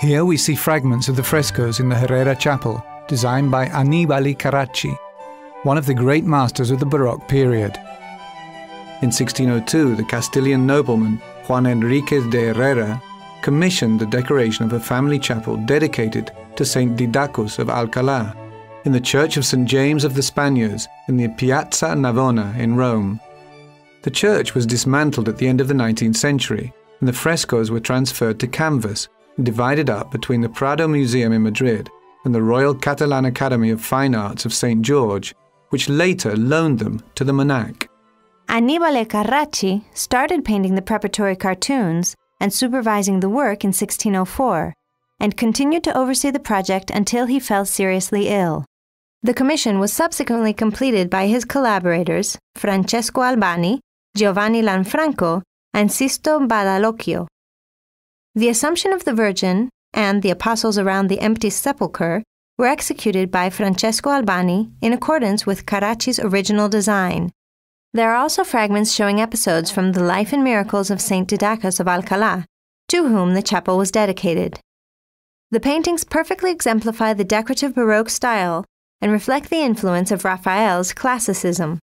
Here we see fragments of the frescoes in the Herrera Chapel, designed by Annibale Carracci, one of the great masters of the Baroque period. In 1602, the Castilian nobleman Juan Enriquez de Herrera commissioned the decoration of a family chapel dedicated to Saint Didacus of Alcalá in the Church of St. James of the Spaniards in the Piazza Navona in Rome. The church was dismantled at the end of the 19th century, and the frescoes were transferred to canvas divided up between the Prado Museum in Madrid and the Royal Catalan Academy of Fine Arts of St. George, which later loaned them to the MNAC. Annibale Carracci started painting the preparatory cartoons and supervising the work in 1604, and continued to oversee the project until he fell seriously ill. The commission was subsequently completed by his collaborators Francesco Albani, Giovanni Lanfranco, and Sisto Badalocchio. The Assumption of the Virgin and the Apostles around the Empty Sepulchre were executed by Francesco Albani in accordance with Carracci's original design. There are also fragments showing episodes from the life and miracles of Saint Didacus of Alcalá, to whom the chapel was dedicated. The paintings perfectly exemplify the decorative Baroque style and reflect the influence of Raphael's classicism.